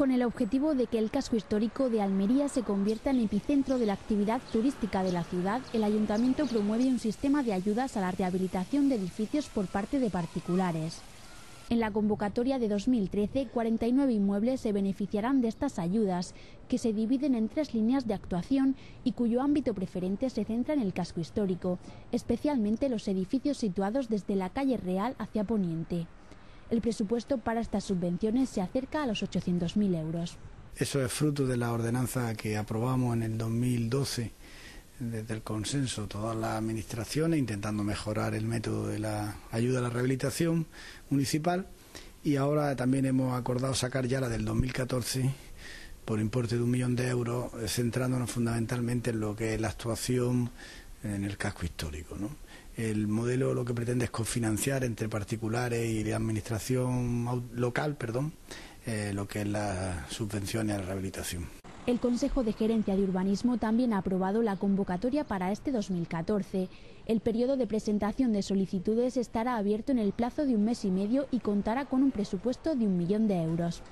con el objetivo de que el casco histórico de Almería se convierta en epicentro de la actividad turística de la ciudad, el ayuntamiento promueve un sistema de ayudas a la rehabilitación de edificios por parte de particulares. En la convocatoria de 2013, 49 inmuebles se beneficiarán de estas ayudas, que se dividen en tres líneas de actuación y cuyo ámbito preferente se centra en el casco histórico, especialmente los edificios situados desde la calle Real hacia Poniente. El presupuesto para estas subvenciones se acerca a los 800.000 euros. Eso es fruto de la ordenanza que aprobamos en el 2012 desde el consenso todas las administraciones intentando mejorar el método de la ayuda a la rehabilitación municipal y ahora también hemos acordado sacar ya la del 2014 por importe de un millón de euros centrándonos fundamentalmente en lo que es la actuación en el casco histórico. ¿no? El modelo lo que pretende es cofinanciar entre particulares y la administración local, perdón, eh, lo que es la subvención a la rehabilitación. El Consejo de Gerencia de Urbanismo también ha aprobado la convocatoria para este 2014. El periodo de presentación de solicitudes estará abierto en el plazo de un mes y medio y contará con un presupuesto de un millón de euros.